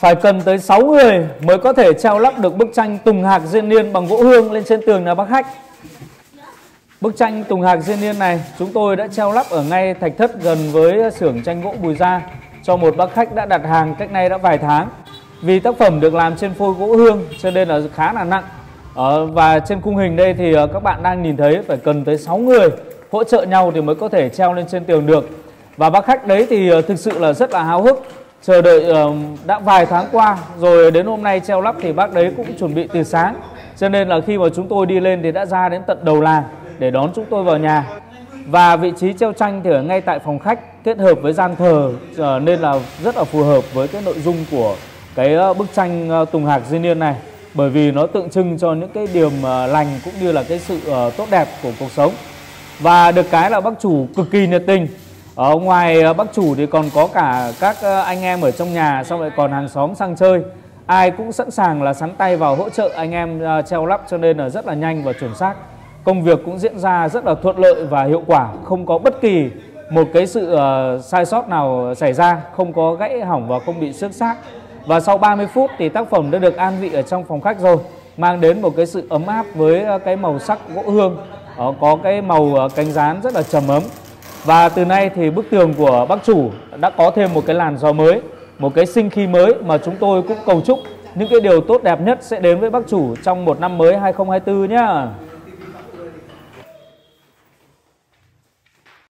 Phải cần tới 6 người mới có thể treo lắp được bức tranh Tùng Hạc Diên Niên bằng gỗ hương lên trên tường nhà bác khách. Bức tranh Tùng Hạc Diên Niên này, chúng tôi đã treo lắp ở ngay thạch thất gần với xưởng tranh gỗ Bùi Gia, cho một bác khách đã đặt hàng cách nay đã vài tháng. Vì tác phẩm được làm trên phôi gỗ hương, cho nên là khá là nặng. Ở và trên khung hình đây thì ờ, các bạn đang nhìn thấy phải cần tới 6 người hỗ trợ nhau thì mới có thể treo lên trên tường được. Và bác khách đấy thì ờ, thực sự là rất là háo hức chờ đợi đã vài tháng qua, rồi đến hôm nay treo lắp thì bác đấy cũng chuẩn bị từ sáng. Cho nên là khi mà chúng tôi đi lên thì đã ra đến tận đầu làng để đón chúng tôi vào nhà. Và vị trí treo tranh thì ở ngay tại phòng khách, kết hợp với gian thờ ờ, nên là rất là phù hợp với cái nội dung của cái ờ, bức tranh ờ, Tùng Hạc duy Niên này. Bởi vì nó tượng trưng cho những cái điểm lành cũng như là cái sự tốt đẹp của cuộc sống. Và được cái là bác chủ cực kỳ nhiệt tình ở ngoài ờ, bác chủ thì còn có cả các ờ, anh em ở trong nhà, xong lại còn hàng xóm sang chơi. Ai cũng sẵn sàng là sắn tay vào hỗ trợ anh em ờ, treo lắp cho nên là rất là nhanh và chuẩn xác. Công việc cũng diễn ra rất là thuận lợi và hiệu quả, không có bất kỳ một cái sự sai sót nào xảy ra, không có gãy hỏng và không bị xước xác. Và sau 30 phút thì tác phẩm đã được an vị ở trong phòng khách rồi, mang đến một cái sự ấm áp với cái màu sắc gỗ hương. Có cái màu cánh rán rất là trầm ấm và từ nay thì bức tường của bác chủ đã có thêm một cái làn gió mới, một cái sinh khí mới mà chúng tôi cũng cầu chúc những cái điều tốt đẹp nhất sẽ đến với bác chủ trong một năm mới 2024 nhá.